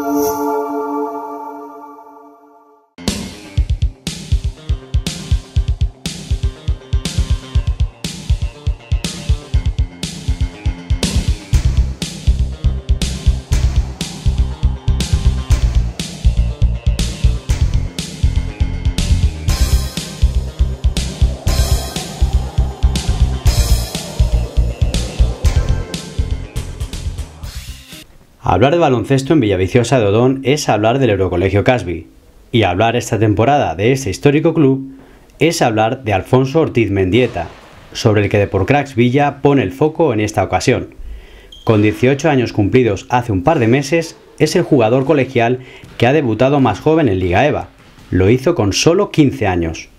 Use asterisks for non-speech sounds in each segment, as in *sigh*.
Música Hablar de baloncesto en Villaviciosa de Odón es hablar del Eurocolegio Casby, y hablar esta temporada de este histórico club es hablar de Alfonso Ortiz Mendieta, sobre el que Deporcrax Villa pone el foco en esta ocasión. Con 18 años cumplidos hace un par de meses, es el jugador colegial que ha debutado más joven en Liga EVA. Lo hizo con solo 15 años.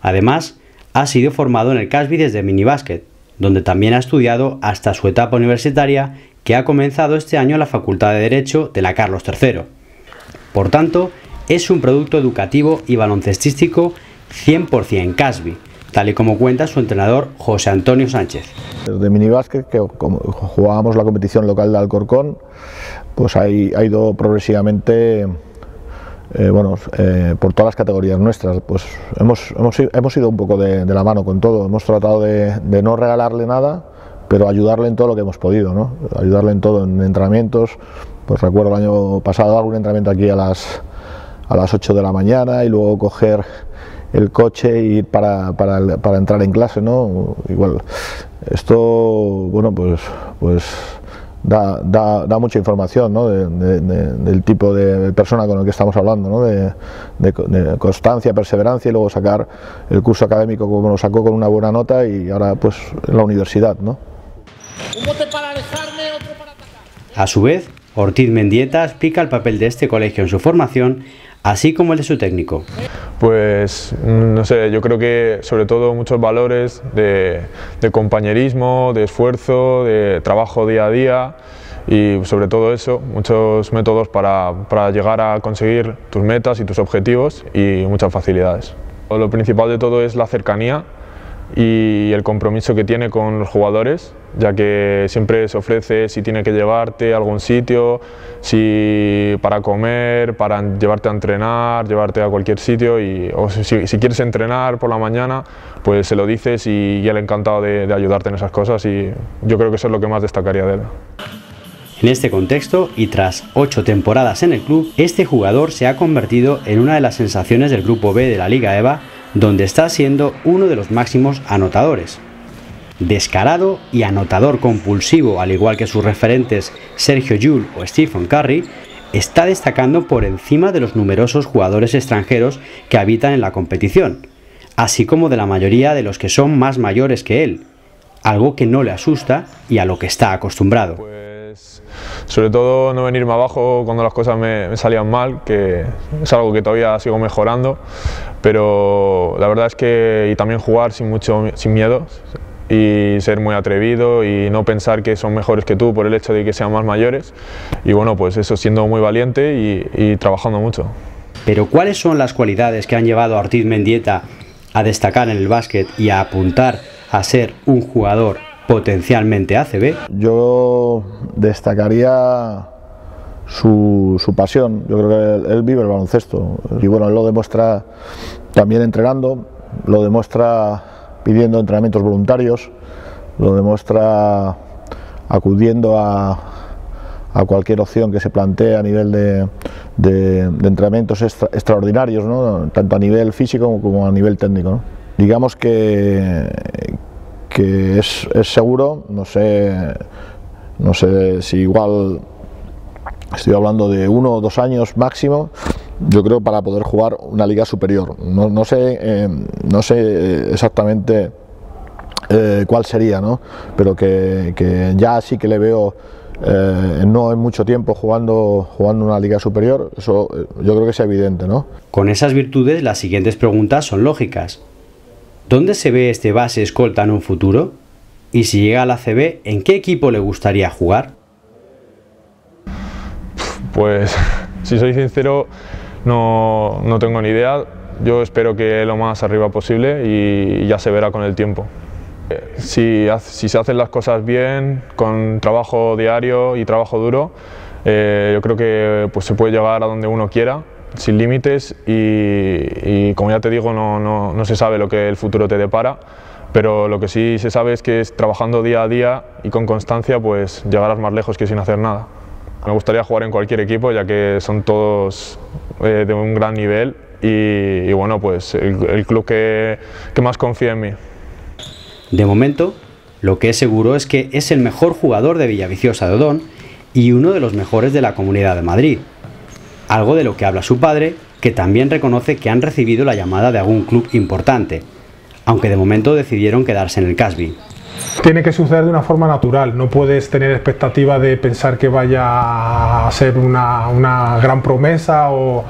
Además, ha sido formado en el Casby desde minibásquet, donde también ha estudiado hasta su etapa universitaria que ha comenzado este año la Facultad de Derecho de la Carlos III. Por tanto, es un producto educativo y baloncestístico 100% Casby, tal y como cuenta su entrenador José Antonio Sánchez. Desde minibásquet, que jugábamos la competición local de Alcorcón, pues ha, ido progresivamente eh, bueno, eh, por todas las categorías nuestras. Pues hemos, hemos, hemos ido un poco de, la mano con todo, hemos tratado de no regalarle nada, pero ayudarle en todo lo que hemos podido, ¿no? ayudarle en todo, en entrenamientos. Pues recuerdo el año pasado algún entrenamiento aquí a las, a las 8 de la mañana y luego coger el coche e ir para, para, entrar en clase, ¿no? Igual, esto, bueno, pues, pues Da, da, da, mucha información ¿no? de, de, de, del tipo de persona con el que estamos hablando, ¿no? de, constancia, perseverancia y luego sacar el curso académico como lo sacó con una buena nota y ahora pues en la universidad. ¿no? A su vez, Ortiz Mendieta explica el papel de este colegio en su formación, así como el de su técnico. Pues no sé, yo creo que sobre todo muchos valores de, de compañerismo, de esfuerzo, de trabajo día a día y sobre todo eso, muchos métodos para, para, llegar a conseguir tus metas y tus objetivos y muchas facilidades. Lo principal de todo es la cercanía y el compromiso que tiene con los jugadores, ya que siempre se ofrece si tiene que llevarte a algún sitio, si para comer, para llevarte a entrenar, llevarte a cualquier sitio y o si, si quieres entrenar por la mañana, pues se lo dices y, y él encantado de, de ayudarte en esas cosas y yo creo que eso es lo que más destacaría de él. En este contexto, y tras ocho temporadas en el club, este jugador se ha convertido en una de las sensaciones del Grupo B de la Liga EVA, donde está siendo uno de los máximos anotadores. Descarado y anotador compulsivo, al igual que sus referentes Sergio Llull o Stephen Curry, está destacando por encima de los numerosos jugadores extranjeros que habitan en la competición, así como de la mayoría de los que son más mayores que él, algo que no le asusta y a lo que está acostumbrado. Sobre todo no venirme abajo cuando las cosas me, me, salían mal, que es algo que todavía sigo mejorando, pero la verdad es que y también jugar sin mucho sin miedo y ser muy atrevido y no pensar que son mejores que tú por el hecho de que sean más mayores y bueno, pues eso siendo muy valiente y, y trabajando mucho. Pero ¿cuáles son las cualidades que han llevado a Ortiz Mendieta a destacar en el básquet y a apuntar a ser un jugador potencialmente ACB? Yo destacaría su, su, pasión, yo creo que él, vive el baloncesto y bueno, él lo demuestra también entrenando, lo demuestra pidiendo entrenamientos voluntarios, lo demuestra acudiendo a, a cualquier opción que se plantee a nivel de, de, entrenamientos extra, extraordinarios, ¿no? tanto a nivel físico como a nivel técnico. Digamos que, que es, es, seguro, no sé, no sé si igual estoy hablando de uno o dos años máximo, yo creo para poder jugar una liga superior. No, no sé, eh, no sé exactamente eh, cuál sería, ¿no? pero que, que, ya sí que le veo eh, no en mucho tiempo jugando, jugando una liga superior, eso eh, yo creo que es evidente. ¿no? Con esas virtudes las siguientes preguntas son lógicas. ¿Dónde se ve este base escolta en un futuro? Y si llega a la CB, ¿en qué equipo le gustaría jugar? Pues, *laughs* si soy sincero, no, no, tengo ni idea. Yo espero que lo más arriba posible y ya se verá con el tiempo. Si, si se hacen las cosas bien, con trabajo diario y trabajo duro, Eh, yo creo que pues, se puede llegar a donde uno quiera, sin límites y, como ya te digo, no, no, se sabe lo que el futuro te depara, pero lo que sí se sabe es que es trabajando día a día y con constancia pues llegarás más lejos que sin hacer nada. Me gustaría jugar en cualquier equipo ya que son todos eh, de un gran nivel y, bueno, pues el, club que, que más confía en mí. De momento, lo que es seguro es que es el mejor jugador de Villaviciosa de Odón y uno de los mejores de la Comunidad de Madrid. Algo de lo que habla su padre, que también reconoce que han recibido la llamada de algún club importante, aunque de momento decidieron quedarse en el Casby. Tiene que suceder de una forma natural, no puedes tener expectativa de pensar que vaya a ser una, una gran promesa o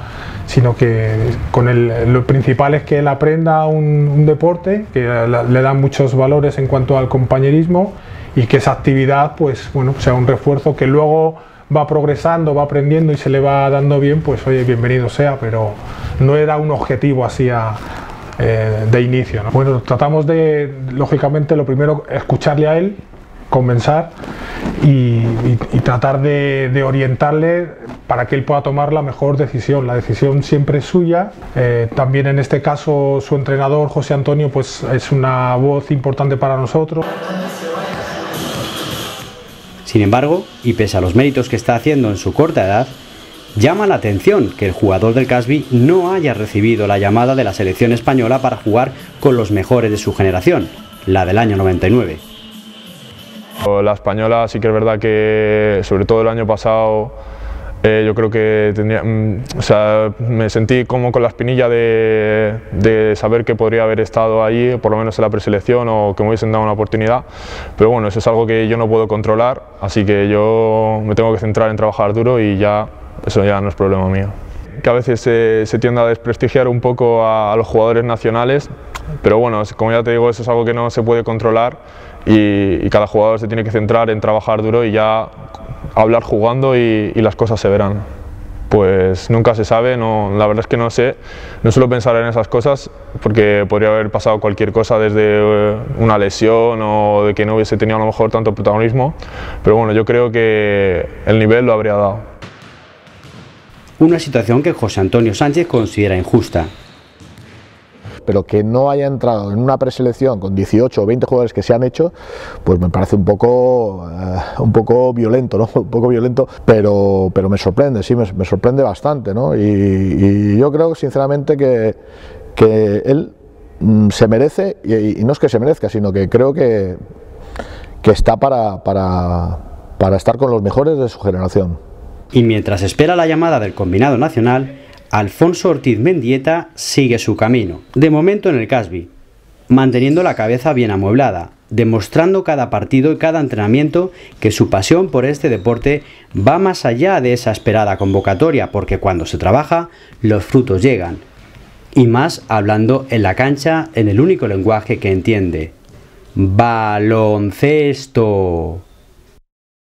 sino que con el, lo principal es que él aprenda un, deporte, que le da muchos valores en cuanto al compañerismo y que esa actividad pues bueno sea un refuerzo que luego va progresando, va aprendiendo y se le va dando bien, pues oye, bienvenido sea, pero no era un objetivo así eh, de inicio. Bueno, tratamos de, lógicamente, lo primero, escucharle a él, convencer y, tratar de, orientarle para que él pueda tomar la mejor decisión. La decisión siempre es suya. Eh, también en este caso su entrenador José Antonio pues es una voz importante para nosotros. Sin embargo, y pese a los méritos que está haciendo en su corta edad, llama la atención que el jugador del Casby no haya recibido la llamada de la selección española para jugar con los mejores de su generación, la del año 99. La española sí que es verdad que, sobre todo el año pasado, eh, yo creo que tendría, mm, o sea, me sentí como con la espinilla de, de, saber que podría haber estado allí, por lo menos en la preselección o que me hubiesen dado una oportunidad. Pero bueno, eso es algo que yo no puedo controlar, así que yo me tengo que centrar en trabajar duro y ya eso ya no es problema mío. Que a veces se, se tiende a desprestigiar un poco a, los jugadores nacionales, pero bueno, como ya te digo, eso es algo que no se puede controlar y, cada jugador se tiene que centrar en trabajar duro y ya hablar jugando y, las cosas se verán. Pues nunca se sabe, no, la verdad es que no sé, no suelo pensar en esas cosas porque podría haber pasado cualquier cosa desde eh, una lesión o de que no hubiese tenido a lo mejor tanto protagonismo, pero bueno, yo creo que el nivel lo habría dado. Una situación que José Antonio Sánchez considera injusta, pero que no haya entrado en una preselección con 18 o 20 jugadores que se han hecho, pues me parece un poco, eh, un poco violento, ¿no? *laughs* Un poco violento, pero, pero me sorprende, sí, me, sorprende bastante, ¿no? Y, yo creo sinceramente que, que él mm, se merece, y, no es que se merezca, sino que creo que, que está para, para, para estar con los mejores de su generación. Y mientras espera la llamada del combinado nacional, Alfonso Ortiz Mendieta sigue su camino, de momento en el Casby, manteniendo la cabeza bien amueblada, demostrando cada partido y cada entrenamiento que su pasión por este deporte va más allá de esa esperada convocatoria, porque cuando se trabaja, los frutos llegan. Y más hablando en la cancha en el único lenguaje que entiende. Baloncesto.